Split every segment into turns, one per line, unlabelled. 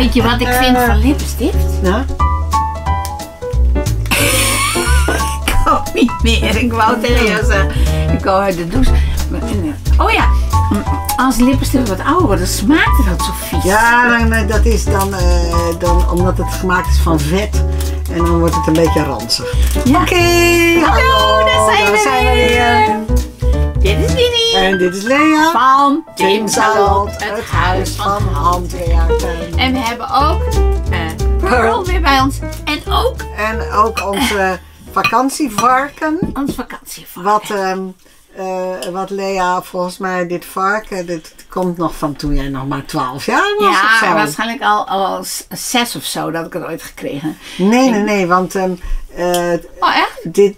Weet je wat ik vind
Eh.
van lippenstift?
Nou,
Ik kan niet meer. Ik wou tegen jou zeggen. Ik wou uit de douche. Eh, Oh ja, als lippenstift wat ouder wordt, dan smaakt het zo vies.
ja, dan, eh, dat is dan, eh, dan omdat het gemaakt is van vet. En dan wordt het een beetje ranzig.
Ja.
Oké,
Hallo, daar zijn we weer. Dit is Winnie.
En dit is Lea.
Van Tim Salot, het huis van
handwerken.
En we hebben ook eh Pearl weer bij ons. En ook
En ook onze vakantievarken.
ons vakantievarken.
Wat, ehm, eh, wat Lea, volgens mij, dit varken, dit komt nog van toen jij nog maar 12 jaar was of
Ja,
zo.
waarschijnlijk al, al zes of zo dat ik het ooit gekregen.
Nee, nee, nee, want ehm, eh,
Oh, echt?
dit,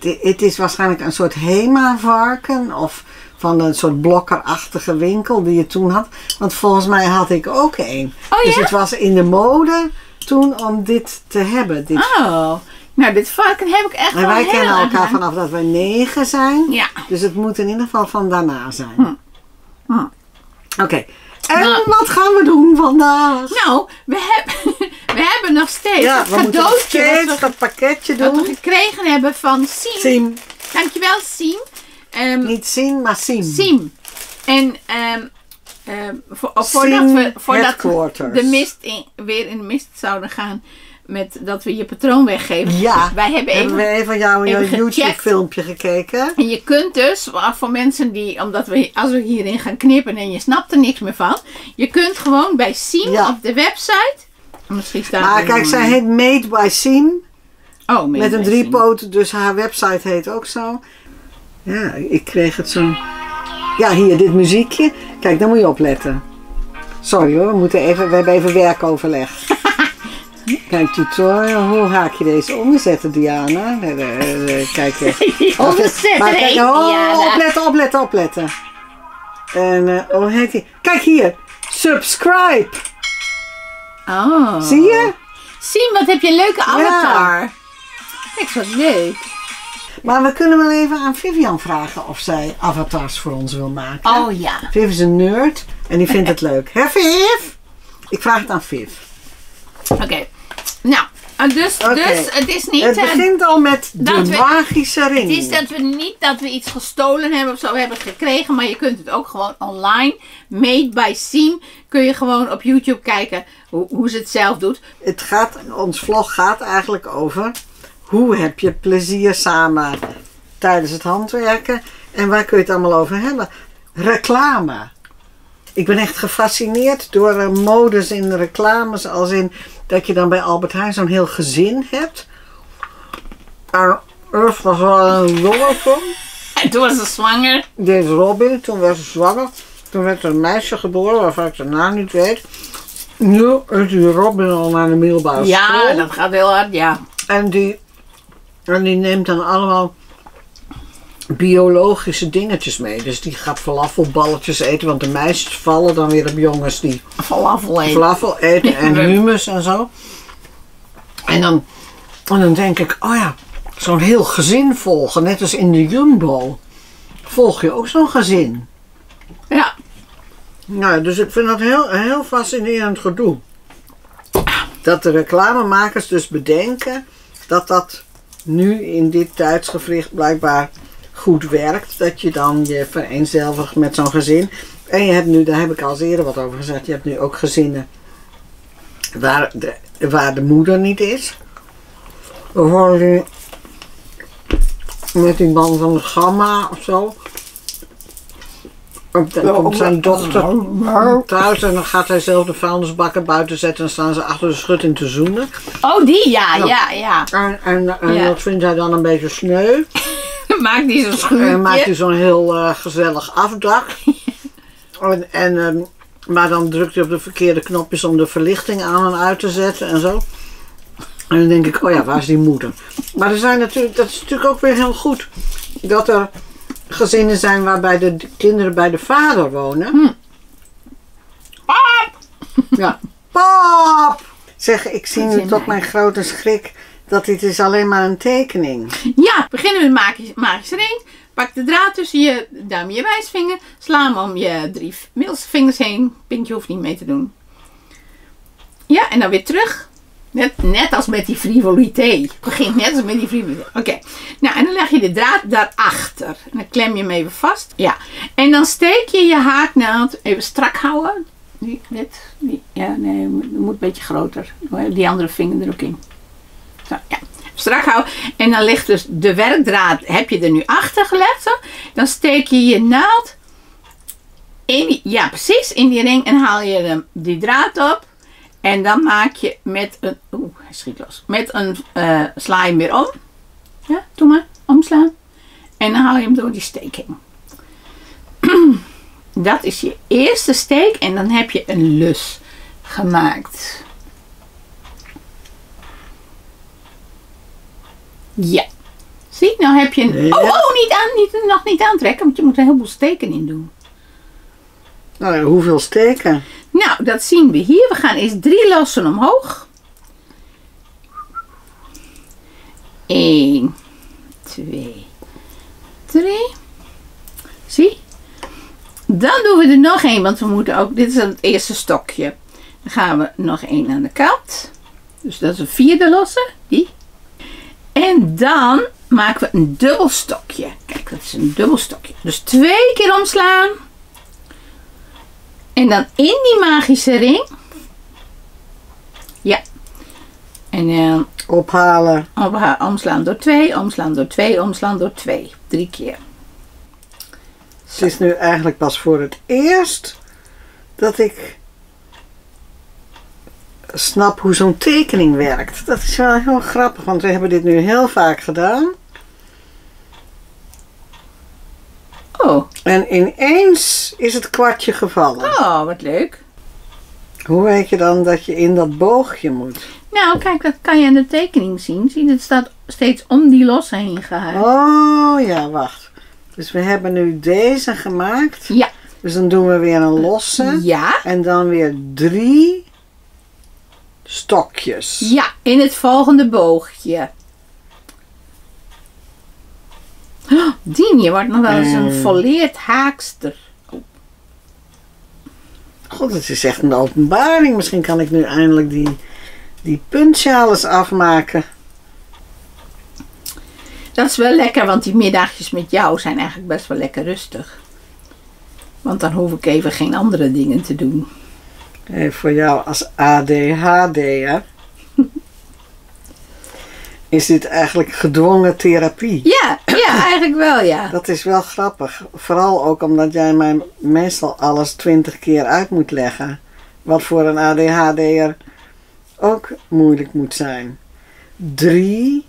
dit- het is waarschijnlijk een soort Hema-varken of van een soort blokkerachtige winkel die je toen had. Want volgens mij had ik ook één.
Oh,
Dus
ja?
het was in de mode toen om dit te hebben. Dit.
Oh, nou dit varken heb ik echt
en
wel
wij kennen elkaar vanaf dat we negen zijn.
Ja.
Dus het moet in ieder geval van daarna zijn.
Hm.
Oké. En
Nou.
wat gaan we doen vandaag?
Nou, we hebben, we hebben nog steeds
Ja,
het
we nog
cadeautje
steeds
we,
dat pakketje
wat we
doen.
gekregen hebben van Siem.
Siem.
Dankjewel Siem. Ehm,
Niet zien, maar Siem.
Siem. En ehm, vo- voordat we, voordat de mist in, weer in de mist zouden gaan met dat we je patroon weggeven.
Ja,
Wij hebben even...
Hebben we even jouw
even
jouw. YouTube-filmpje gekeken?
En je kunt dus, voor mensen die, omdat we, als we hierin gaan knippen en je snapt er niks meer van. Je kunt gewoon bij Siem
Ja.
op de website. Misschien staat
Maar kijk, zij heet Made by Siem.
oh,
Met een driepoot, dus haar website heet ook zo. Ja, ik kreeg het zo. Ja, hier, dit muziekje. Kijk, daar moet je opletten. Sorry hoor, we, moeten even, we hebben even werkoverleg. Kijk, tutorial, hoe haak je deze onderzetten, Diana? Kijk,
Onderzetter
maar kijk, oh, opletten, opletten, opletten. En, eh, hoe heet die? Kijk hier, subscribe.
Oh.
Zie je?
Siem, wat heb je een leuke avatar. Kijk, wat leuk.
Maar we kunnen wel even aan Vivian vragen of zij avatars voor ons wil maken.
Oh ja.
Viv is een nerd en die vindt het leuk. Hè Viv? Ik vraag het aan Viv.
Oké. Nou, eh, dus, dus het is niet...
Het
eh,
begint al met de
we-
magische ring.
Het is dat we niet dat we iets gestolen hebben of zo hebben gekregen, maar je kunt het ook gewoon online, made by Siem, kun je gewoon op YouTube kijken hoe, hoe ze het zelf doet.
Het gaat, ons vlog gaat eigenlijk over hoe heb je plezier samen tijdens het handwerken en waar kun je het allemaal over hebben? Reclame. Ik ben echt gefascineerd door eh, modes in reclames, als in dat je dan bij Albert Heijn zo'n heel gezin hebt. En eerst was er een jongetje.
En toen was ze zwanger.
Dit is Robin, toen was ze zwanger. Toen werd er een meisje geboren waarvan ik de naam niet weet. Nu is die Robin al naar de middelbare
Ja,
school.
dat gaat heel hard, ja.
En die, en die neemt dan allemaal biologische dingetjes mee. Dus die gaat falafelballetjes eten, want de meisjes vallen dan weer op jongens die
Falafel eten.
falafel eten en humus en zo. En dan, en dan denk ik, oh ja, zo'n heel gezin volgen, net als in de Jumbo. Volg je ook zo'n gezin?
Ja.
Nou, dus ik vind dat heel, heel fascinerend gedoe. Dat de reclamemakers dus bedenken dat dat nu in dit tijdsgevricht blijkbaar goed werkt. Dat je dan je vereenzelvigt met zo'n gezin. En je hebt nu, daar heb ik al eerder wat over gezegd, je hebt nu ook gezinnen waar de, waar de moeder niet is. Bijvoorbeeld met die man van de Gamma of zo. En Dan komt zijn dochter thuis en dan gaat hij zelf de vuilnisbakken buiten zetten en staan ze achter de schutting te zoenen.
Oh, die, ja,
Ja.
ja, ja.
En, en, en
Ja.
dat vindt hij dan een beetje sneu.
Maak die zo'n
En
schuurtje.
dan maakt hij zo'n heel eh, gezellig afdak. en, en, ehm, maar dan drukt hij op de verkeerde knopjes om de verlichting aan en uit te zetten en zo. En dan denk ik, oh ja, waar is die moeder? Maar er zijn natuurlijk, dat is natuurlijk ook weer heel goed. Dat er gezinnen zijn waarbij de kinderen bij de vader wonen.
Pap!
Ja. Pap! Zeg, ik zie nu tot
mij?
mijn grote schrik dat dit is alleen maar een tekening.
Ja, beginnen met magisch, magische ring. Pak de draad tussen je duim en je wijsvinger. Sla hem om je drie middelste vingers heen. Pinkje hoeft niet mee te doen. Ja, en dan weer terug. Net, net als met die frivolité. Het begint net als met die frivolité. Oké. Nou, en dan leg je de draad daarachter. En dan klem je hem even vast. Ja. En dan steek je je haaknaald even strak houden. Die, dit. Die, ja, nee, moet, moet een beetje groter. Die andere vinger er ook in. Zo, ja. Strak houden. En dan ligt dus de werkdraad, heb je er nu achter gelegd. Dan steek je je naald in die, ja, precies, in die ring. En haal je de, die draad op. En dan maak je met een. Oeh, hij schiet los. Met een. eh sla je hem weer om. Ja, doe maar. Omslaan. En dan haal je hem door die steek heen. Dat is je eerste steek. En dan heb je een lus gemaakt. Ja. Zie, nou heb je een.
Ja.
Oh, oh, niet aan, niet, nog niet aantrekken, want je moet er een heleboel steken in doen.
Nou, hoeveel steken?
Nou, dat zien we hier. We gaan eerst drie lossen omhoog. 1, 2, 3. Zie? Dan doen we er nog één, want we moeten ook. Dit is het eerste stokje. Dan gaan we nog één aan de kant. Dus dat is een vierde losse. Die. En dan maken we een dubbel stokje. Kijk, dat is een dubbel stokje. Dus twee keer omslaan. En dan in die magische ring. Ja. En dan
Ophalen.
op- omslaan door twee, omslaan door twee, omslaan door twee. Drie keer.
Het is nu eigenlijk pas voor het eerst dat ik snap hoe zo'n tekening werkt. Dat is wel heel grappig, want we hebben dit nu heel vaak gedaan.
Oh,
En ineens is het kwartje gevallen.
oh, wat leuk.
Hoe weet je dan dat je in dat boogje moet?
Nou, kijk, dat kan je in de tekening zien. Zie, het staat steeds om die los heen gehaald.
Oh ja, wacht. Dus we hebben nu deze gemaakt.
Ja.
Dus dan doen we weer een losse.
Ja.
En dan weer drie stokjes.
Ja, in het volgende boogje. Oh, Dien, je wordt nog wel eens een
Mm.
volleerd haakster.
God, het is echt een openbaring. Misschien kan ik nu eindelijk die, die puntsjales afmaken.
Dat is wel lekker, want die middagjes met jou zijn eigenlijk best wel lekker rustig. Want dan hoef ik even geen andere dingen te doen.
Hey, voor jou als ADHD'er is dit eigenlijk gedwongen therapie.
Ja, ja, eigenlijk wel, ja.
Dat is wel grappig. Vooral ook omdat jij mij meestal alles twintig keer uit moet leggen. Wat voor een ADHD'er ook moeilijk moet zijn. Drie,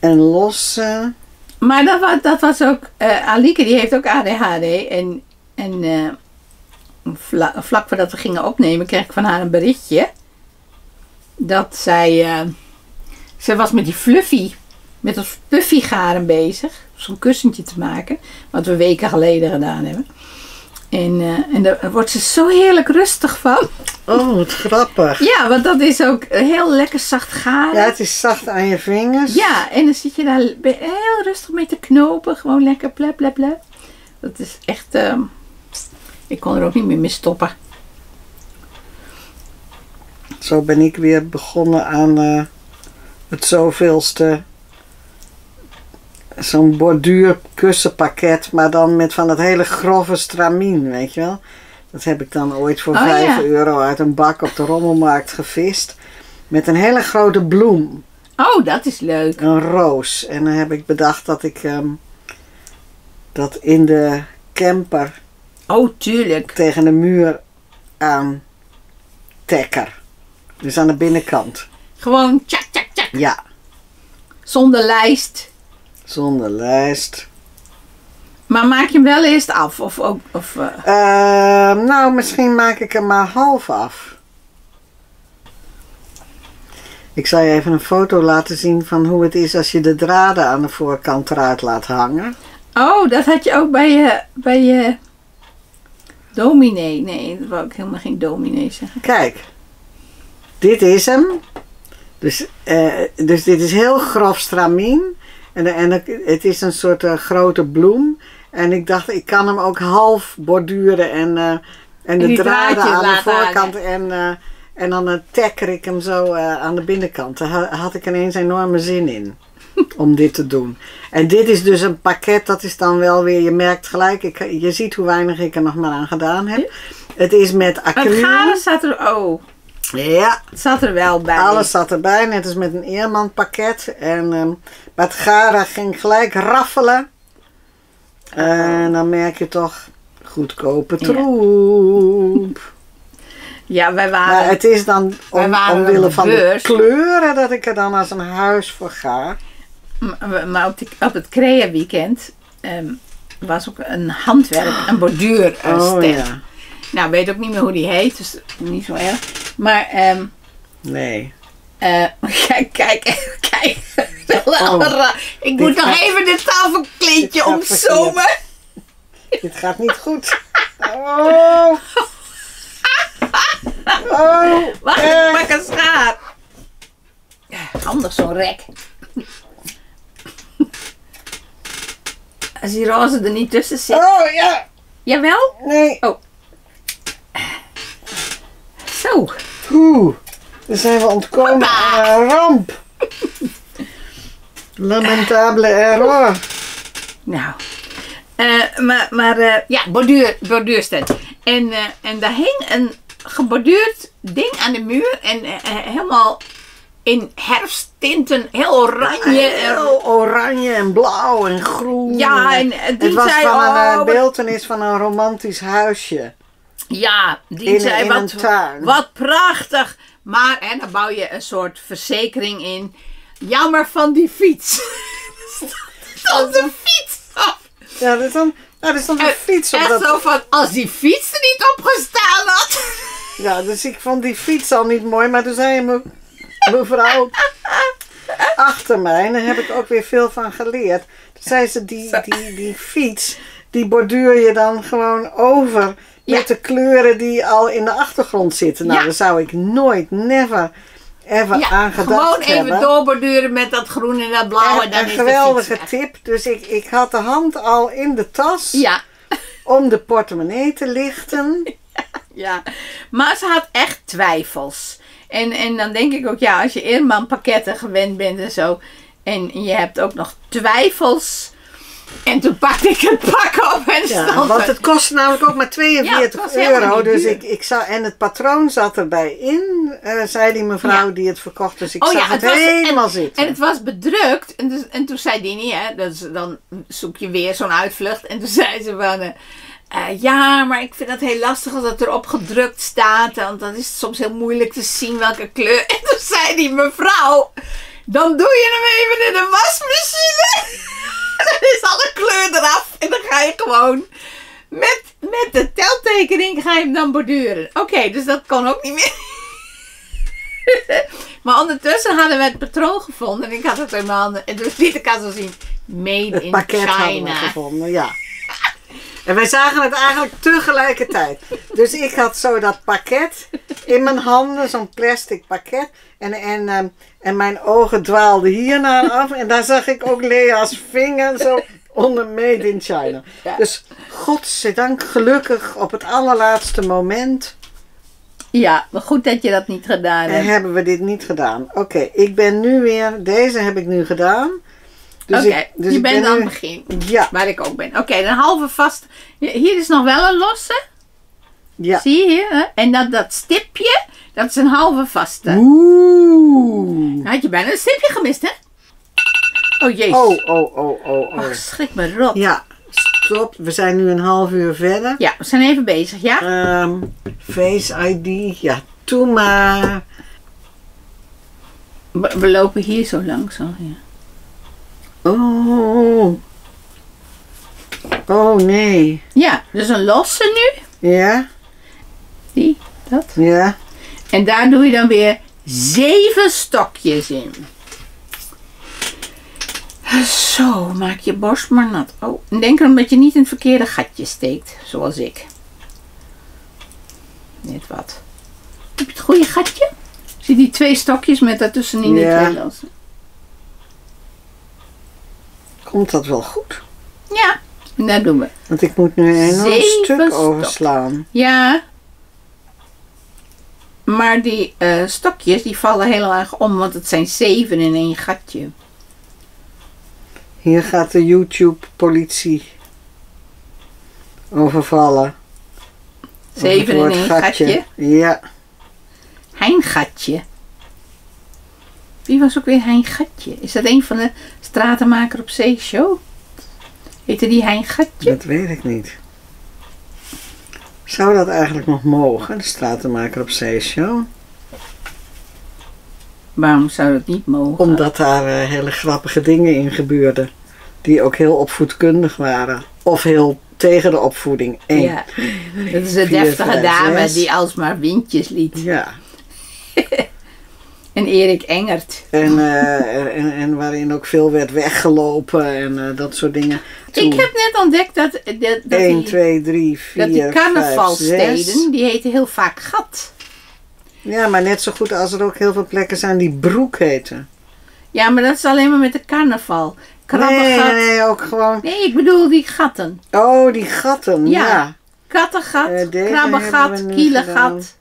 een losse.
Maar dat was, dat was ook, eh Alike die heeft ook ADHD. En, en vla- vlak voordat we gingen opnemen kreeg ik van haar een berichtje. Dat zij, eh, ze was met die fluffy, met dat puffy garen bezig. Zo'n kussentje te maken. Wat we weken geleden gedaan hebben. En, eh, en daar wordt ze zo heerlijk rustig van.
Oh, wat grappig.
Ja, want dat is ook heel lekker zacht garen.
Ja, het is zacht aan je vingers.
Ja, en dan zit je daar heel rustig mee te knopen. Gewoon lekker plep, plep, plep. Dat is echt... ehm, ik kon er ook niet meer mee stoppen.
Zo ben ik weer begonnen aan eh, het zoveelste. Zo'n borduurkussenpakket, maar dan met van dat hele grove stramien, weet je wel. Dat heb ik dan ooit voor
Oh,
5
ja.
euro uit een bak op de rommelmarkt gevist. Met een hele grote bloem,
Oh, dat is leuk.
een roos. En dan heb ik bedacht dat ik ehm, dat in de camper
Oh, tuurlijk.
tegen de muur aan tekker. Dus aan de binnenkant.
Gewoon tjak.
Ja,
Zonder lijst.
zonder lijst.
Maar maak je hem wel eerst af? Of, ook of, eh,
Ehm, nou, misschien maak ik hem maar half af. Ik zal je even een foto laten zien van hoe het is als je de draden aan de voorkant eruit laat hangen.
Oh, dat had je ook bij je, bij je dominee. Nee, dat wou ik helemaal geen dominee zeggen.
Kijk, dit is hem. Dus, eh, dus dit is heel grof stramien. En, en het is een soort eh, grote bloem. En ik dacht, ik kan hem ook half borduren en, eh, en de draden aan de voorkant en, eh, En dan uh, tekker ik hem zo uh, aan de binnenkant. Daar ha- had ik ineens enorme zin in. om dit te doen. En dit is dus een pakket, dat is dan wel weer, je merkt gelijk, ik, je ziet hoe weinig ik er nog maar aan gedaan heb. Het is met
Het
acryl.
garen zat er, oh,
Ja,
het zat er wel bij.
alles zat erbij, net als met een Eerman pakket. En ehm maar het garen ging gelijk raffelen. En dan merk je toch goedkope troep.
Ja, wij waren...
Maar het is dan om, omwille van de kleuren dat ik er dan als een huis voor ga.
Maar op, die, op het Crea weekend ehm, was ook een handwerk, een borduur eh,
Oh ja,
Nou, ik weet ook niet meer hoe die heet, dus niet zo erg. Maar, ehm
nee.
eh, kijk, kijk, kijk.
Oh.
Ik moet nog
gaat-
even dit tafelkleedje omzomen.
Dit gaat niet goed. Oh. Oh.
Wacht,
eh.
ik pak een schaar. Handig zo'n rek. Als die roze er niet tussen zit.
Oh ja,
Jawel?
nee.
Zo.
Oeh, dan zijn we ontkomen aan een ramp. Lamentabele error.
Nou. Eh, maar maar eh, ja, borduur, borduurstand. En, eh, en daar hing een geborduurd ding aan de muur. En helemaal in herfsttinten, heel oranje.
Heel oranje en blauw en groen.
Ja, en, die
het was
zei,
van een
oh,
van een romantisch huisje.
Ja, die
In-
zei
in
wat, prachtig. Maar hè, dan bouw je een soort verzekering in. Jammer van die fiets. Stond de fiets op.
Ja, dat is dan, nou, dat is dan een fiets. Op
Echt
dat,
zo van, als die fiets er niet op gestaan had.
ja, dus ik vond die fiets al niet mooi. Maar toen zei me, mevrouw achter mij, en daar heb ik ook weer veel van geleerd. Toen zei ze, die, die, die fiets, die borduur je dan gewoon over
Ja.
met de kleuren die al in de achtergrond zitten. Nou,
Ja.
daar zou ik nooit, never, ever
Ja,
aan gedacht
gewoon even
hebben.
doorborduren met dat groen en dat blauw. En
En
dan
een
is
geweldige tip. Dus ik, ik had de hand al in de tas
Ja,
om de portemonnee te lichten.
ja. Maar ze had echt twijfels. En, en dan denk ik ook, ja, als je Eerman pakketten gewend bent en zo. En je hebt ook nog twijfels. En toen pakte ik het pak op en
Ja,
stond
want het kostte namelijk ook maar
Ja,
42
het was helemaal
euro.
niet
Dus ik, ik zag, en het patroon zat erbij in, eh, zei die mevrouw
Ja.
die het verkocht. Dus ik
Oh ja,
zag het,
het was-
helemaal
en,
zitten.
En het was bedrukt. En, dus, en toen zei Dini, hè, dus dan zoek je weer zo'n uitvlucht. En toen zei ze van... eh, eh, ja, maar ik vind het heel lastig als dat erop gedrukt staat. Want dan is het soms heel moeilijk te zien welke kleur. En toen zei die mevrouw... Dan doe je hem even in de wasmachine. dan is alle kleur eraf. En dan ga je gewoon... Met, met de teltekening ga je hem dan borduren. Oké, dus dat kon ook niet meer. Maar ondertussen hadden we het patroon gevonden. En ik had het in mijn handen. En toen liet ik zo zien. Made
het
in
pakket hadden we
China.
gevonden, ja. En wij zagen het eigenlijk tegelijkertijd. Dus ik had zo dat pakket in mijn handen, zo'n plastic pakket. En, en, ehm, en mijn ogen dwaalden hiernaar af. En daar zag ik ook Lea's vinger zo onder Made in China.
Ja.
Dus godzijdank gelukkig op het allerlaatste moment
Ja, maar goed dat je dat niet gedaan
en
hebt.
hebben we dit niet gedaan. Oké, ik ben nu weer, deze heb ik nu gedaan. Dus
Oké,
dus
je bent
ben
aan
nu-
het begin.
Ja,
Waar ik ook ben. Oké, een halve vast. Hier is nog wel een losse.
Ja.
Zie je hè? En dat, dat stipje, dat is een halve vaste.
Oeh.
Had je bijna een stipje gemist, hè? Oh jezus.
Oh, oh, oh, oh, oh.
Schrik me rot.
Ja, stop. We zijn nu een half uur verder.
Ja, we zijn even bezig, ja?
Ehm, face ID. Ja, doe maar.
We, we lopen hier zo langs al, ja.
Oh. Oh, nee.
Ja, dus een losse nu.
Ja,
Die, dat.
ja.
En daar doe je dan weer zeven stokjes in. Zo, maak je borst maar nat. Oh, en denk erom dat je niet in het verkeerde gatje steekt, zoals ik. Net wat. Heb je het goede gatje? Zie die twee stokjes met daartussenin die
Ja.
twee lossen?
Komt dat wel goed?
Ja, en dat doen we.
Want ik moet nu een enorm stuk overslaan.
Ja. Maar die eh, stokjes die vallen heel erg om, want het zijn zeven in één gatje.
Hier gaat de YouTube-politie overvallen. Over
Zeven in één gatje.
Ja.
Hein Gatje. Wie was ook weer Hein Gatje? Is dat een van de stratenmaker op zee show? Heette die Hein Gatje?
Dat weet ik niet. Zou dat eigenlijk nog mogen, de stratenmaker op Zeeshow?
Waarom zou dat niet mogen?
Omdat daar eh, hele grappige dingen in gebeurden. Die ook heel opvoedkundig waren. Of heel tegen de opvoeding. Eén.
Ja, dat is een
vier,
deftige
vijf,
dame
zes.
die alsmaar windjes liet.
Ja.
En Erik Engert.
En, eh, en, en waarin ook veel werd weggelopen en eh, dat soort dingen.
Ik heb net ontdekt dat, dat, dat
1,
die,
2, 3, 4,
dat die
5,
carnavalsteden,
6.
die heten heel vaak gat.
Ja, maar net zo goed als er ook heel veel plekken zijn die broek heten.
Ja, maar dat is alleen maar met de carnaval.
Nee,
Krabbengat.
nee, nee, ook gewoon.
Nee, ik bedoel die gatten.
Oh, die gatten.
Ja.
Ja.
Kattengat,
we niet
kielengat.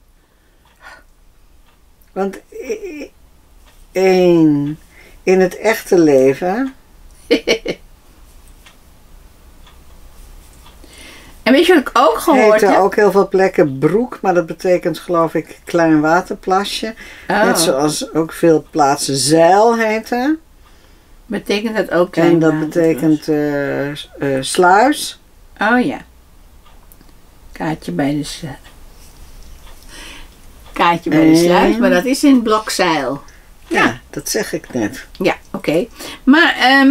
Want één, in het echte leven.
En weet je wat ik ook gehoord heb?
ook heel veel plekken broek, maar dat betekent geloof ik klein waterplasje.
Oh,
Net zoals ook veel plaatsen zeil heten.
betekent dat ook klein
En dat betekent eh, eh, sluis.
Oh ja. Kaartje bij de. Kaartje bij de sluis, maar dat is in blokzeil.
Ja, dat zeg ik net.
Ja, oké. Maar, ehm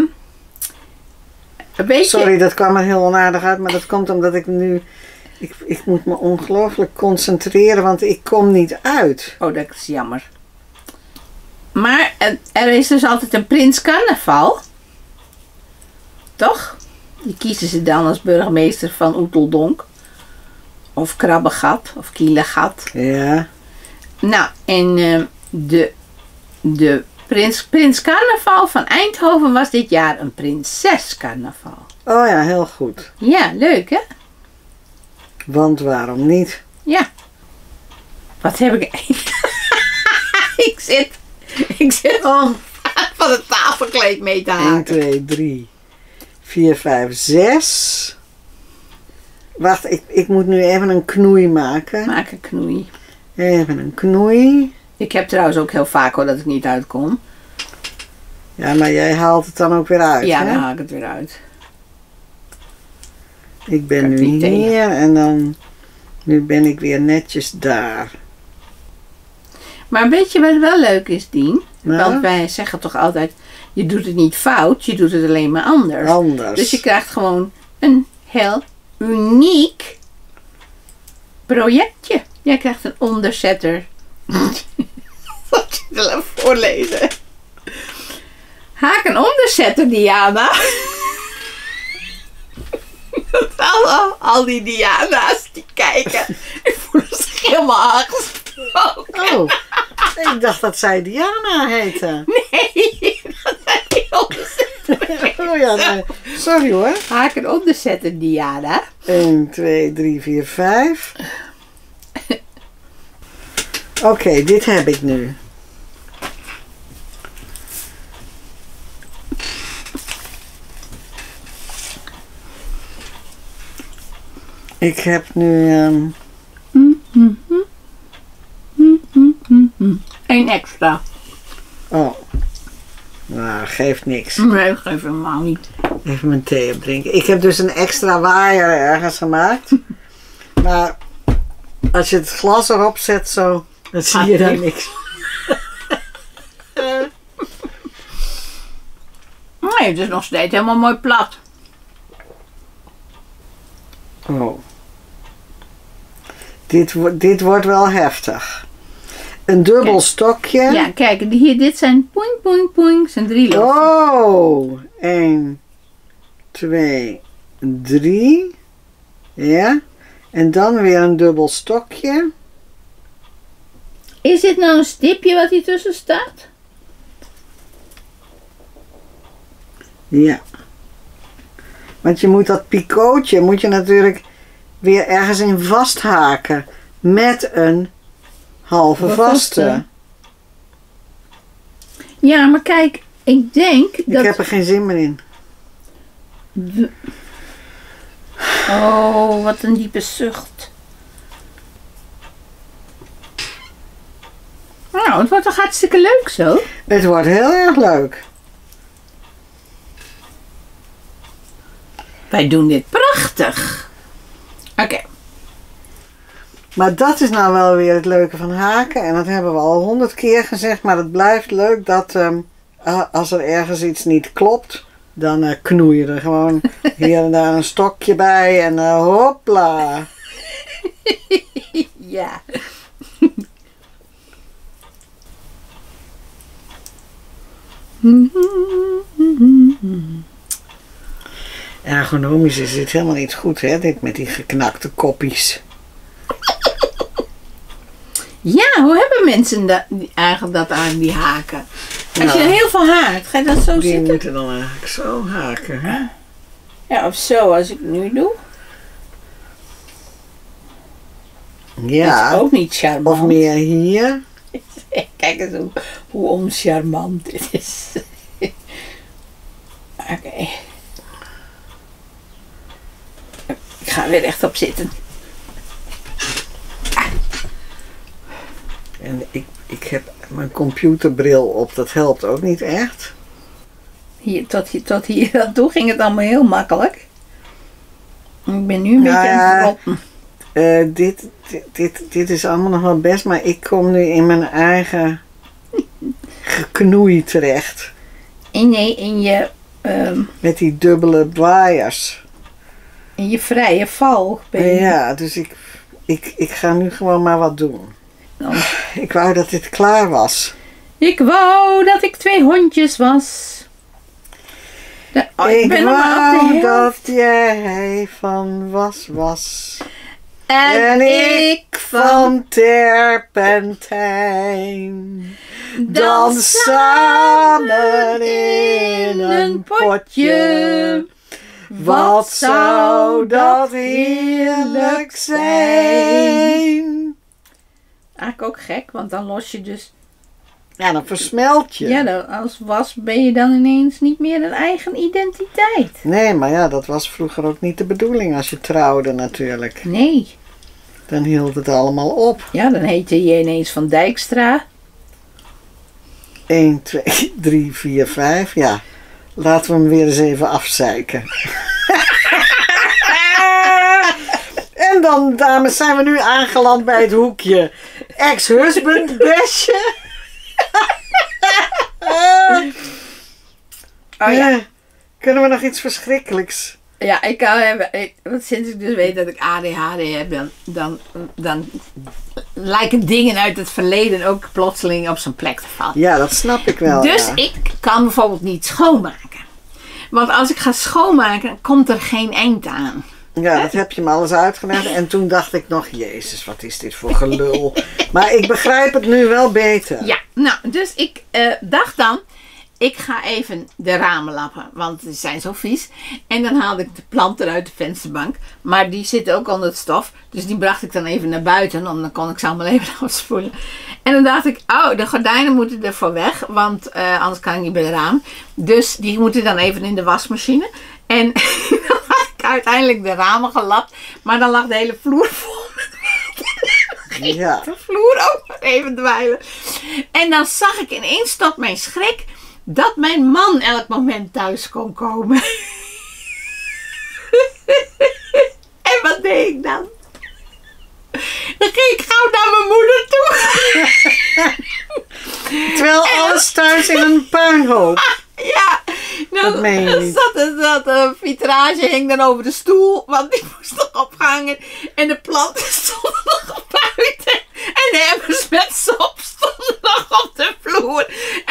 Sorry, dat kwam er heel onaardig uit, maar dat komt omdat ik nu. Ik, ik moet me ongelooflijk concentreren, want ik kom niet uit.
Oh, dat is jammer. Maar eh, er is dus altijd een prins carnaval. Toch? Die kiezen ze dan als burgemeester van Oeteldonk. Of Krabbegat, of Kielegat.
Ja.
Nou, en eh, de, de prins, prins carnaval van Eindhoven was dit jaar een prinses carnaval.
Oh ja, heel goed.
Ja, leuk hè?
Want waarom niet?
Ja. Wat heb ik... ik zit... Ik zit al van het tafelkleed mee te
1,
haken.
2, 3, 4, 5, 6. Wacht, ik, ik moet nu even een knoei maken.
Maak een knoei.
Even een knoei.
Ik heb trouwens ook heel vaak hoor dat ik niet uitkom.
Ja, maar jij haalt het dan ook weer uit.
ja,
hè?
dan haal ik het weer uit.
Ik ben nu
niet tegen.
hier en dan. Nu ben ik weer netjes daar.
Maar weet je wat wel leuk is, Dien?
Nou?
Want wij zeggen toch altijd, je doet het niet fout, je doet het alleen maar anders.
Anders.
Dus je krijgt gewoon een heel uniek projectje. Jij krijgt een onderzetter. Wat je wil voorlezen. Haak een onderzetter, Diana. al, al, al die Diana's die kijken, die voelen zich helemaal aangesproken.
Oh, ik dacht dat zij Diana heette.
Nee, dat die onderzetter.
Oh ja, nee. sorry hoor.
Haak een onderzetter, Diana.
1, 2, 3, 4, 5. Oké, dit heb ik nu. Ik heb nu. ehm,
Eén extra.
oh. Nou, geeft niks.
Nee, geef helemaal niet.
Even mijn thee opdrinken. Ik heb dus een extra waaier ergens gemaakt. Maar als je het glas erop zet zo, dan zie je daar niks.
Nee, het is nog steeds helemaal mooi plat.
Oh. Dit, dit wordt wel heftig. Een dubbel
Kijk.
stokje.
Ja, kijk, hier, dit zijn poing, poing, poing. zijn drie lopen.
Oh, 1, 2, 3. Ja. En dan weer een dubbel stokje.
Is dit nou een stipje wat hier tussen staat?
Ja. Want je moet dat picootje moet je natuurlijk weer ergens in vasthaken met een halve vaste.
Ja, maar kijk, ik denk
Ik
dat...
heb er geen zin meer in.
Oh, wat een diepe zucht. Nou, het wordt toch hartstikke leuk zo?
Het wordt heel erg leuk.
Wij doen dit prachtig. Oké.
Maar dat is nou wel weer het leuke van haken. En dat hebben we al honderd keer gezegd. Maar het blijft leuk dat ehm, a- als er ergens iets niet klopt. Dan eh, knoei je er gewoon hier en daar een stokje bij. En eh, hopla.
Ja.
Ergonomisch is dit helemaal niet goed hè. Dit met die geknakte koppies.
Ja, hoe hebben mensen dat, die- eigenlijk dat aan die haken? Als je heel veel haakt, ga je dat zo
Die
zitten?
moeten dan eigenlijk zo haken. Hè?
Ja, of zo, als ik het nu doe. Dat
Ja.
is ook niet charmant.
Of meer hier.
Kijk eens hoe, hoe oncharmant dit is. Oké. Ik ga weer rechtop zitten.
En ik, ik heb mijn computerbril op. Dat helpt ook niet echt.
Hier, tot, hier, tot hier aan toe ging het allemaal heel makkelijk. Ik ben nu een beetje
Nou
aan
ja.
het rotten.
Eh, dit, dit, dit, dit is allemaal nog wel best, maar ik kom nu in mijn eigen geknoei terecht.
En nee, in je, ehm,
Met die dubbele waaiers.
in je vrije val. Ben je.
Ja, dus ik, ik, ik ga nu gewoon maar wat doen.
Dan-
Ik wou dat dit klaar was.
Ik wou dat ik twee hondjes was. De- oh,
ik
ben
wou dat jij van was was.
En,
En
ik
Van terpentijn. Dan samen in een potje. Wat zou dat heerlijk zijn?
Eigenlijk ook gek, want dan los je dus...
Ja, dan versmelt je.
Ja, dan, als was ben je dan ineens niet meer een eigen identiteit.
Nee, maar ja, dat was vroeger ook niet de bedoeling als je trouwde natuurlijk.
Nee.
Dan hield het allemaal op.
Ja, dan heette je ineens Van Dijkstra.
1, 2, 3, 4, 5. Ja, laten we hem weer eens even afzeiken. en dan, dames, zijn we nu aangeland bij het hoekje. Ex-husband besje.
Oh ja.
Eh, Kunnen we nog iets verschrikkelijks?
Ja, ik kan hebben. ik- want sinds ik dus weet dat ik ADHD heb, dan, dan, dan lijken dingen uit het verleden ook plotseling op zijn plek te vallen.
Ja, dat snap ik wel.
dus
ja.
ik kan bijvoorbeeld niet schoonmaken. Want als ik ga schoonmaken, komt er geen eind aan.
Ja, dat heb je me alles uitgelegd. En toen dacht ik nog, jezus, wat is dit voor gelul. maar ik begrijp het nu wel beter.
Ja, nou, dus ik eh, dacht dan, ik ga even de ramen lappen, want die zijn zo vies. En dan haalde ik de planten uit de vensterbank, maar die zitten ook onder het stof. Dus die bracht ik dan even naar buiten, want dan kon ik ze allemaal even afspoelen. En dan dacht ik, oh, de gordijnen moeten ervoor weg, want eh, anders kan ik niet bij de raam. Dus die moeten dan even in de wasmachine. En dan had ik uiteindelijk de ramen gelapt, maar dan lag de hele vloer vol
Ja.
de vloer ook even dweilen. En dan zag ik ineens tot mijn schrik dat mijn man elk moment thuis kon komen. en wat deed ik dan? Dan ging ik gauw naar mijn moeder toe.
Terwijl alles thuis in een puinhoop.
ja, dan
Dat
zat een vitrage hing dan over de stoel, want die moest nog opgehangen. En de planten stonden nog buiten. En emmers met sop stonden nog op de vloer.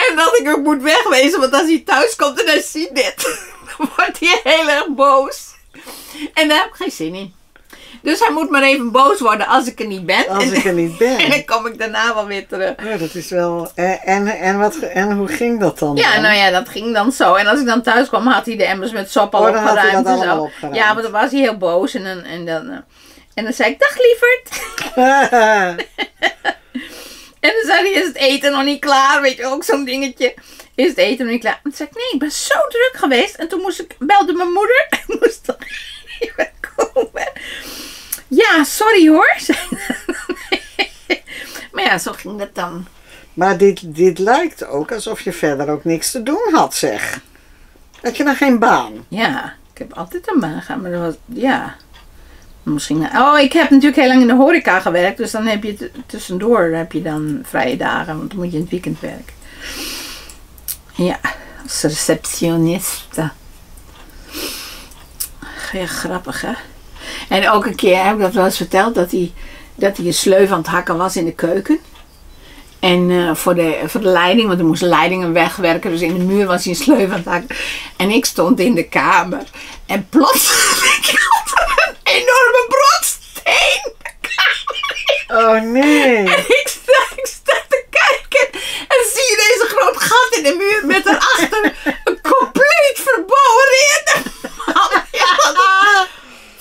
En dat ik ook moet wegwezen, want als hij thuis komt en hij ziet dit, dan wordt hij heel erg boos. En daar heb ik geen zin in. Dus hij moet maar even boos worden als ik er niet ben.
Als
en,
ik er niet
en
ben.
dan kom ik daarna wel weer terug.
Ja, dat is wel. En, en, en, wat, en hoe ging dat dan?
Ja,
dan?
nou ja, dat ging dan zo. En als ik dan thuis kwam, had hij de emmers met sop al
Oh, dan had hij
opgeruimd.
dat
en zo.
opgeruimd.
Ja, maar dan was hij heel boos. En dan, en dan, eh, en dan zei ik, dag lieverd. En dan zei hij, is het eten nog niet klaar? Weet je, ook zo'n dingetje. Is het eten nog niet klaar? En toen zei ik, nee, ik ben zo druk geweest. En toen moest ik, belde mijn moeder. En moest toch even komen. Ja, sorry hoor. maar ja, zo ging dat dan.
Maar dit, dit lijkt ook alsof je verder ook niks te doen had, zeg. Had je dan geen baan?
Ja, ik heb altijd een baan gehad. Maar dat was, ja... Misschien, oh, ik heb natuurlijk heel lang in de horeca gewerkt. Dus dan heb je tussendoor heb je dan vrije dagen. Want dan moet je in het weekend werken. Ja, als receptioniste. Ja, grappig hè. En ook een keer heb ik dat wel eens verteld. Dat hij, dat hij een sleuf aan het hakken was in de keuken. En eh, voor, de, voor de leiding, want er moesten leidingen wegwerken. Dus in de muur was hij een sleuf aan het hakken. En ik stond in de kamer. En een enorme kamer.
Oh nee.
En ik sta, ik sta te kijken. En zie je deze groot gat in de muur met daarachter een compleet verbouwen ridderman. Ja,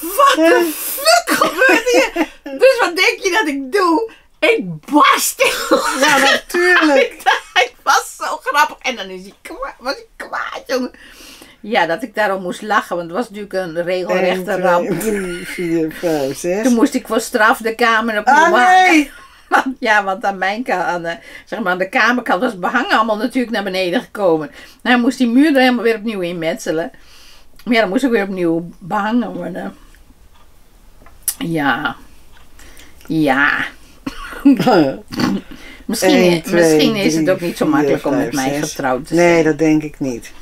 wat- de fuck gebeurt hier? Dus wat denk je dat ik doe? Ik barst in.
Ja, natuurlijk.
Ik dacht, was zo grappig. En dan is hij kwaad, was hij kwaad, jongen. Ja, dat ik daarom moest lachen, want het was natuurlijk een regelrechte
1,
ramp.
3, 4, 5, 6.
Toen moest ik voor straf de kamer opnieuw
Ah nee!
Want, ja, want aan mijn kant, aan de, zeg maar, aan de kamerkant was het behang allemaal natuurlijk naar beneden gekomen. Nou, hij moest die muur er helemaal weer opnieuw in metselen. Maar ja, dan moest ik weer opnieuw behangen worden. Ja. Ja. Misschien,
Eén, twee,
misschien is het ook niet zo makkelijk om met mij
zes.
getrouwd te
Nee,
zijn.
dat denk ik niet.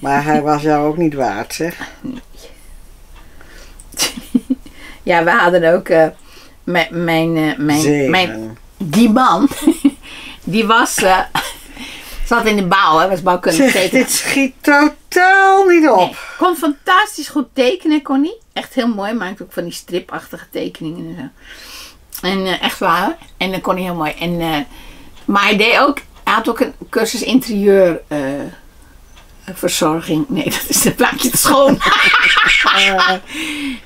Maar hij was jou ook niet waard, zeg.
Ja, we hadden ook eh, mijn, mijn, eh, mijn, mijn, die man, die was, eh, zat in de bouw, hè, was bouwkundig tekenen.
dit schiet totaal niet op.
Nee, kon fantastisch goed tekenen, kon hij. Echt heel mooi, maakte ook van die stripachtige tekeningen en zo. En echt waar. En dan kon hij heel mooi. En, maar hij deed ook, hij had ook een cursus interieur verzorging. Nee, dat is een plaatje te schoon.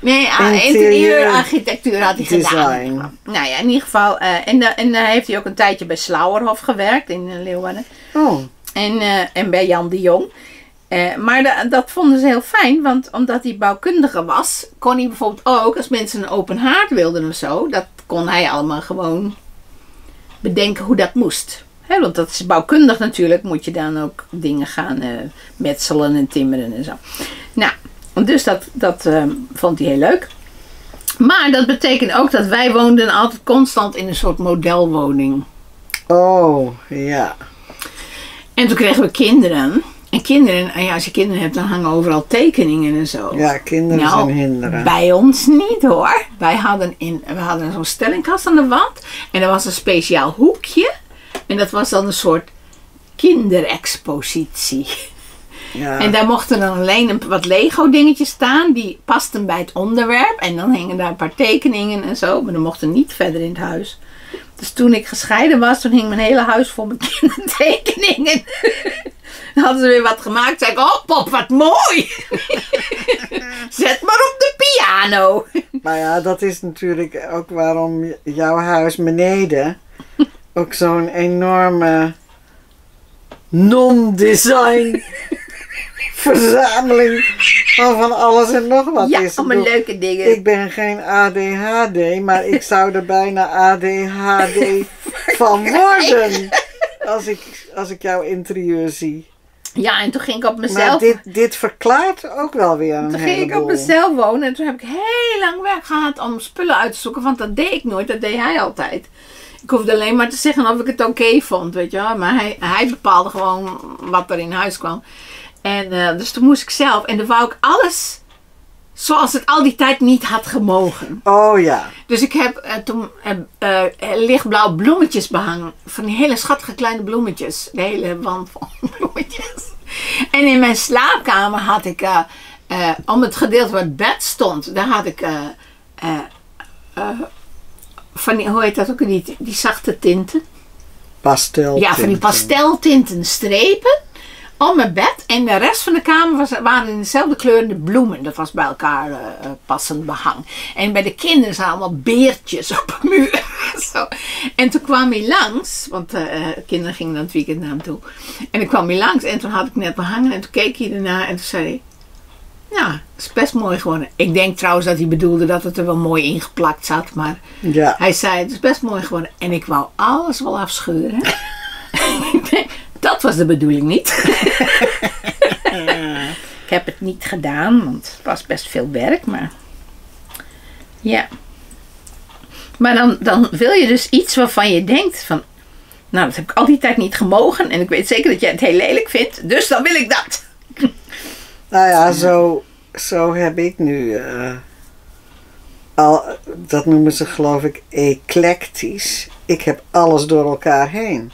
nee, ah,
Interieur
interieurarchitectuur had hij gedaan.
design.
Nou ja, in ieder geval. eh, en da- en daar heeft hij ook een tijdje bij Slauerhof gewerkt in eh, Leeuwarden.
Oh,
En, eh, en bij Jan de Jong. Eh, maar da- dat vonden ze heel fijn, want omdat hij bouwkundige was, kon hij bijvoorbeeld ook, als mensen een open haard wilden of zo, dat kon hij allemaal gewoon bedenken hoe dat moest. Want dat is bouwkundig natuurlijk, moet je dan ook dingen gaan eh, metselen en timmeren en zo. Nou, dus dat, dat eh, vond hij heel leuk. Maar dat betekent ook dat wij woonden altijd constant in een soort modelwoning.
oh, ja.
En toen kregen we kinderen. En kinderen, en ja, als je kinderen hebt, dan hangen overal tekeningen en zo.
Ja, kinderen
Nou,
zijn hinderen.
Bij ons niet hoor. Wij hadden, in, we hadden zo'n stellingkast aan de wand. En er was een speciaal hoekje. En dat was dan een soort kinderexpositie.
Ja.
En daar mochten dan alleen een, wat Lego dingetjes staan. Die pasten bij het onderwerp. En dan hingen daar een paar tekeningen en zo. Maar dan mochten niet verder in het huis. Dus toen ik gescheiden was, toen hing mijn hele huis vol met kindertekeningen. Dan hadden ze weer wat gemaakt. Zei ik, oh pop, wat mooi. Zet maar op de piano.
Maar ja, dat is natuurlijk ook waarom jouw huis beneden ook zo'n enorme non-design verzameling van van alles en nog wat
ja,
is.
Allemaal leuke dingen.
Ik ben geen ADHD, maar ik zou er bijna ADHD van worden. Als ik, als ik jouw interieur zie.
Ja, en toen ging ik op
Maar
mezelf...
dit, dit verklaart ook wel weer een
Toen ging ik op mezelf wonen en toen heb ik heel lang werk gehad om spullen uit te zoeken. Want dat deed ik nooit, dat deed hij altijd. Ik hoefde alleen maar te zeggen of ik het oké vond, weet je wel. Maar hij, hij bepaalde gewoon wat er in huis kwam. En eh, dus toen moest ik zelf. En dan wou ik alles zoals het al die tijd niet had gemogen.
Oh ja.
Dus ik heb eh, toen eh, lichtblauw bloemetjes behangen. Van die hele schattige kleine bloemetjes. De hele wand vol bloemetjes. En in mijn slaapkamer had ik, om het gedeelte waar het bed stond, daar had ik van die, hoe heet dat ook, die, die zachte tinten.
Pastel.
Ja, van die pasteltinten strepen op mijn bed. En de rest van de kamer was, waren in dezelfde kleur de bloemen. Dat was bij elkaar eh, eh, passend behang. En bij de kinderen zaten allemaal beertjes op de muur. Zo. En toen kwam hij langs, want eh, kinderen gingen dan het weekend naar hem toe. En ik kwam hij langs en toen had ik net behangen. En toen keek hij ernaar en toen zei hij... Ja, het is best mooi geworden. Ik denk trouwens dat hij bedoelde dat het er wel mooi ingeplakt zat. Maar
Ja.
hij zei, het is best mooi geworden. En ik wou alles wel afscheuren. dat was de bedoeling niet. ik heb het niet gedaan, want het was best veel werk. Maar ja. Maar dan, dan wil je dus iets waarvan je denkt van... Nou, dat heb ik al die tijd niet gemogen. En ik weet zeker dat jij het heel lelijk vindt. Dus dan wil ik dat.
Nou ja, zo, zo heb ik nu eh, al, dat noemen ze geloof ik eclectisch. Ik heb alles door elkaar heen.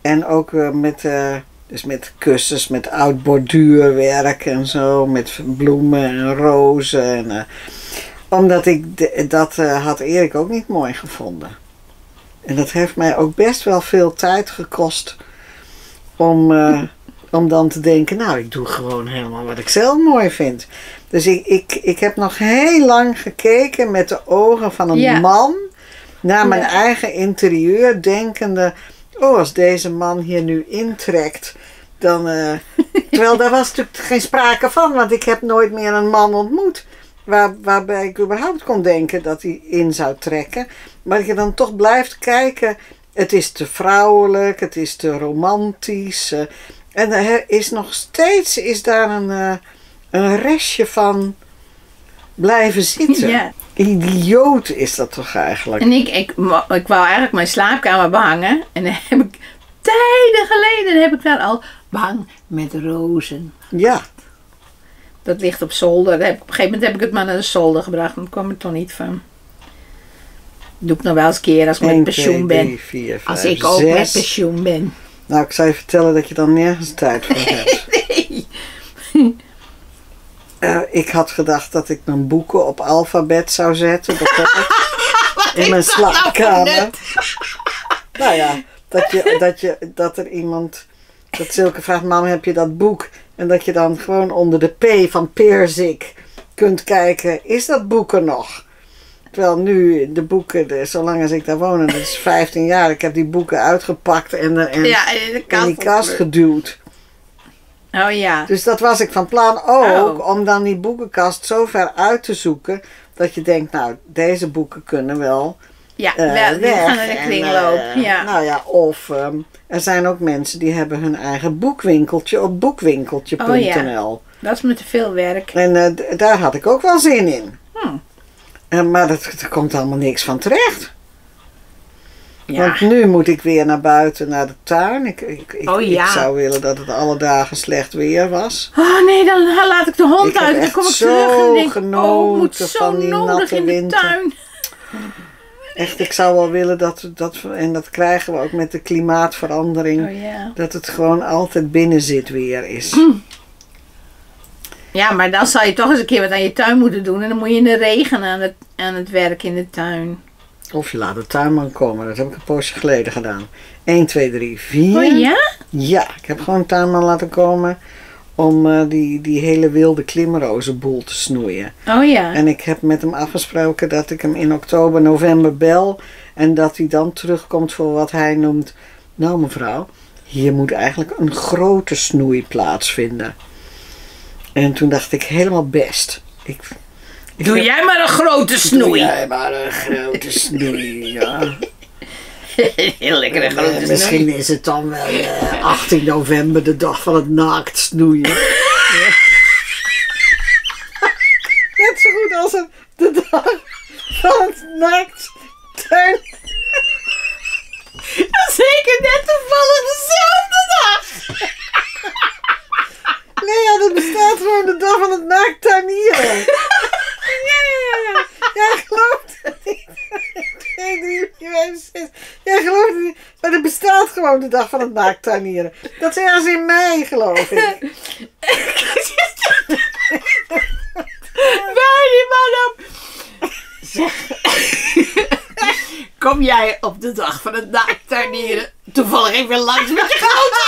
En ook eh, met, eh, dus met kussens, met oud borduurwerk en zo, met bloemen en rozen. En, omdat ik, de- dat had Erik ook niet mooi gevonden. En dat heeft mij ook best wel veel tijd gekost om, om dan te denken, nou, ik doe gewoon helemaal wat ik zelf mooi vind. Dus ik, ik, ik heb nog heel lang gekeken met de ogen van een
Ja.
man naar mijn
Ja.
eigen interieur, denkende, oh, als deze man hier nu intrekt, dan. eh, terwijl daar was natuurlijk geen sprake van, want ik heb nooit meer een man ontmoet. Waar, waarbij ik überhaupt kon denken dat hij in zou trekken. Maar dat je dan toch blijft kijken. Het is te vrouwelijk, het is te romantisch. eh, en er is nog steeds is daar een, eh, een restje van blijven zitten.
Ja.
Idioot is dat toch eigenlijk?
En ik, ik, ik wou eigenlijk mijn slaapkamer behangen. En dan heb ik tijden geleden heb ik daar al behang met rozen.
Ja,
Dat ligt op zolder. Op een gegeven moment heb ik het maar naar de zolder gebracht. Want daar kwam ik toch niet van. Doe ik nog wel eens een keer als ik met
1,
pensioen
2,
ben.
3, 4, 5,
Als ik ook met
6.
pensioen ben.
Nou, ik zou je vertellen dat je dan nergens tijd voor hebt.
Nee.
Eh, ik had gedacht dat ik mijn boeken op alfabet zou zetten. In mijn
nou
slaapkamer. Nou ja, dat, je, dat, je, dat er iemand. Dat Silke vraagt: Mam, heb je dat boek? En dat je dan gewoon onder de P van Perzik kunt kijken: is dat boek er nog? Terwijl nu de boeken, zolang als ik daar woon, en dat is 15 jaar, ik heb die boeken uitgepakt en, en
Ja, in de
in
kast.
die kast geduwd.
Oh ja.
Dus dat was ik van plan ook,
Oh.
om dan die boekenkast zo ver uit te zoeken, dat je denkt, nou, deze boeken kunnen wel
Ja,
eh,
wel, die
weg.
gaan naar de
En,
kringloop.
eh,
ja.
Nou ja, of ehm, er zijn ook mensen die hebben hun eigen boekwinkeltje op boekwinkeltje.nl.
Oh Dat is me te veel werk.
En eh, daar had ik ook wel zin in. Eh, maar dat, er komt allemaal niks van terecht.
Ja.
Want nu moet ik weer naar buiten, naar de tuin. Ik, ik, ik,
Oh ja.
ik zou willen dat het alle dagen slecht weer was.
Oh nee, dan laat ik de hond
Ik
uit. Dan kom ik
zo
terug en denk
genoten
oh, moet zo
van die natte
in de
winter.
tuin.
Echt, ik zou wel willen dat, dat en dat krijgen we ook met de klimaatverandering,
Oh ja.
dat het gewoon altijd binnen zit weer is.
Ja, maar dan zou je toch eens een keer wat aan je tuin moeten doen. En dan moet je in de regen aan het, aan het werk in de tuin.
Of je laat de tuinman komen, dat heb ik een poosje geleden gedaan. 1, 2, 3, 4.
Oh ja?
Ja, ik heb gewoon een tuinman laten komen om eh, die, die hele wilde klimrozenboel te snoeien.
Oh ja.
En ik heb met hem afgesproken dat ik hem in oktober, november bel. En dat hij dan terugkomt voor wat hij noemt. Nou mevrouw, hier moet eigenlijk een grote snoei plaatsvinden. En toen dacht ik helemaal best. Ik, ik
Doe
heb-
jij maar een grote
Doe
snoei.
jij maar een grote snoei, ja.
Heel lekker een
Eh,
grote snoei.
misschien is het dan wel eh, 18 november, de dag van het naakt snoeien. Ja. Net zo goed als een, de dag van het naakt tuin.
Zeker net toevallig dezelfde dag.
Nee, ja, dat bestaat gewoon de dag van het naakt tuinieren. Ja. Jij gelooft het niet. 2, 3, 4, 5, 6. Jij gelooft het niet. Maar er bestaat gewoon de dag van het naakt tuinieren. Dat is ergens in mei, geloof ik.
Waar die man op? Zeg. Kom jij op de dag van het naaktuinieren toevallig even langs met je grote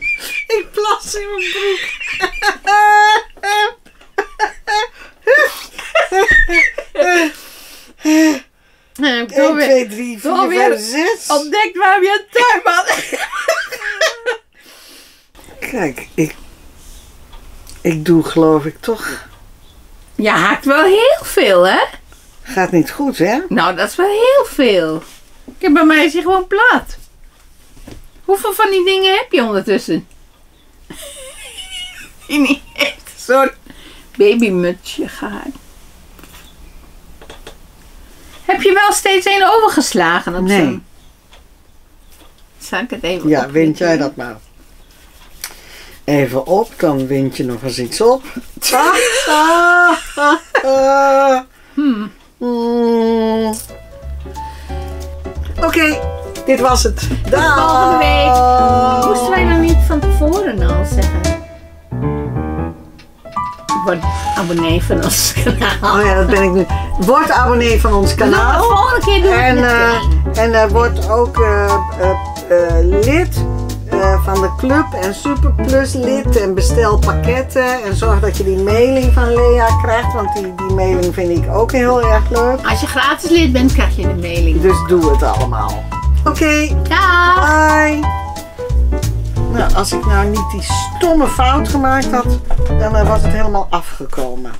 snoer?
was in mijn broek.
ik
1,
toch weer
2, 3, 4,
toch weer
5, 6.
ontdekt waarom je een tuin had.
Kijk, ik, ik doe geloof ik toch.
Je haakt wel heel veel, hè?
Gaat niet goed, hè?
Nou, dat is wel heel veel. Kijk, bij mij is hij gewoon plat. Hoeveel van die dingen heb je ondertussen? Niet echt soort babymutsje gehaakt. Heb je wel steeds een overgeslagen op
Nee.
zo'n... Zal ik het even
Ja, wind jij dat maar. Even op, dan wind je nog eens iets op. Ah.
Hmm.
Mm. Oké, dit was het. Dag.
volgende week. Moesten wij nou niet van tevoren al zeggen? Word abonnee van ons kanaal.
Oh ja, dat ben ik nu. Word abonnee van ons
De
kanaal.
volgende keer doen we
En,
het meteen.
en er wordt ook eh, eh, lid van de club en Superplus lid en bestel pakketten en zorg dat je die mailing van Lea krijgt, want die, die mailing vind ik ook heel erg leuk.
Als je gratis lid bent, krijg je de mailing.
Dus doe het allemaal. Oké,
Dag!
bye. Nou, als ik nou niet die stomme fout gemaakt had, dan eh, was het helemaal afgekomen.